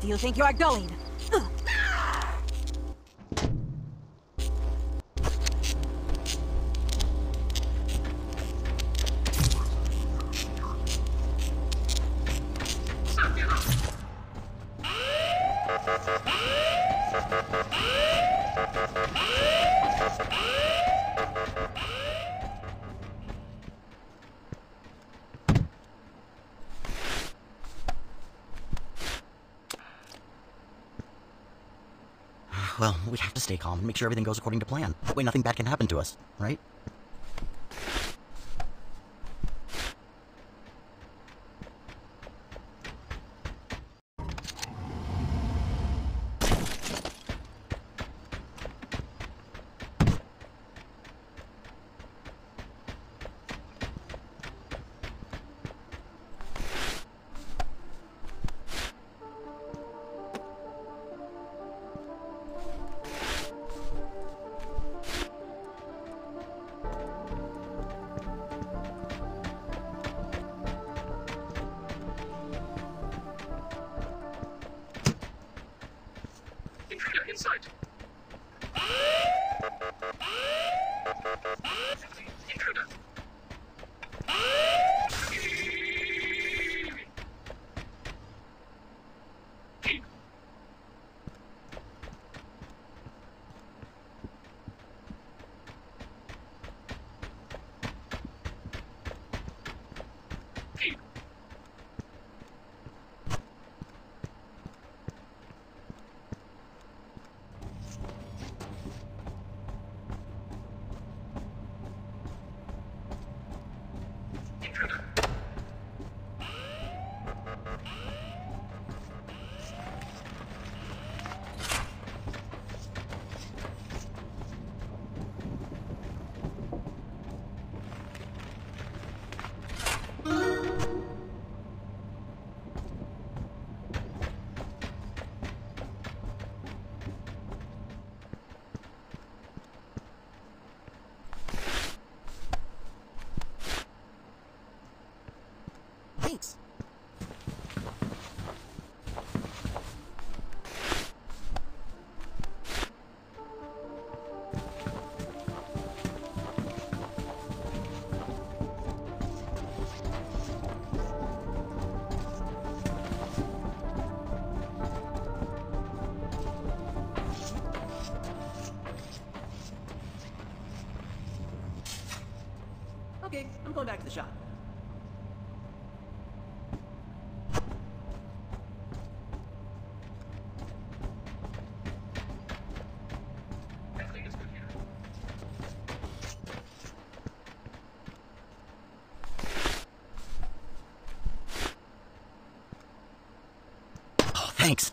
Do you think you are going? Ugh. Well, we have to stay calm and make sure everything goes according to plan. That way nothing bad can happen to us, right? Okay, I'm going back to the shop. Oh, thanks.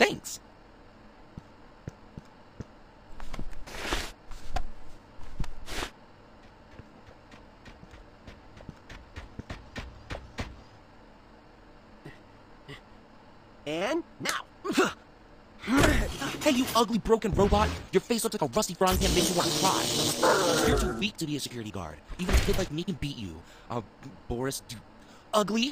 Thanks. And now. hey, you ugly broken robot! Your face looks like a rusty frying pan makes you want to cry. You're too weak to be a security guard. Even a kid like me can beat you. Uh, Boris, do ugly.